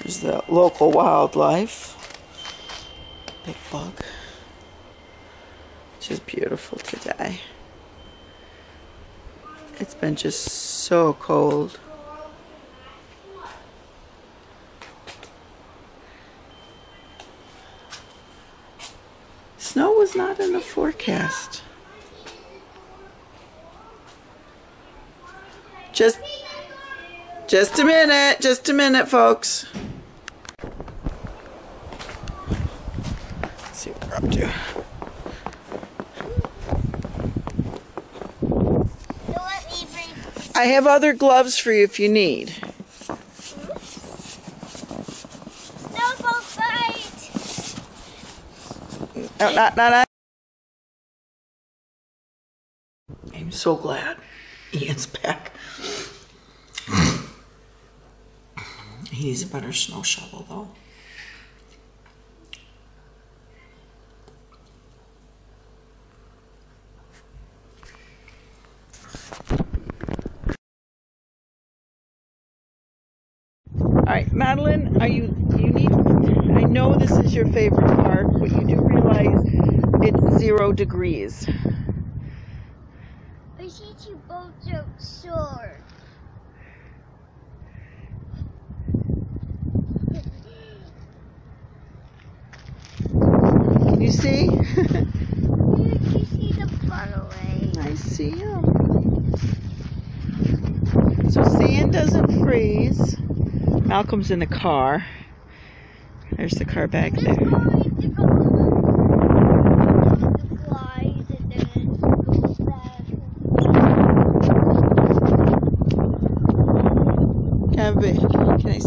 There's the local wildlife. Big bug. Just beautiful today. It's been just so cold. Snow was not in the forecast. Just just a minute, just a minute, folks. See what we're up to. I have other gloves for you if you need. No, not, not, not. I'm so glad Ian's back. He needs a better snow shovel, though. Right, Madeline, are you you need I know this is your favorite park, but you do realize it's zero degrees. I see you both so sore. Can you see? You you see the far. I see him. So sand doesn't freeze. Malcolm's in the car. There's the car back there. one is to go the flies and then go back. Yeah, but can I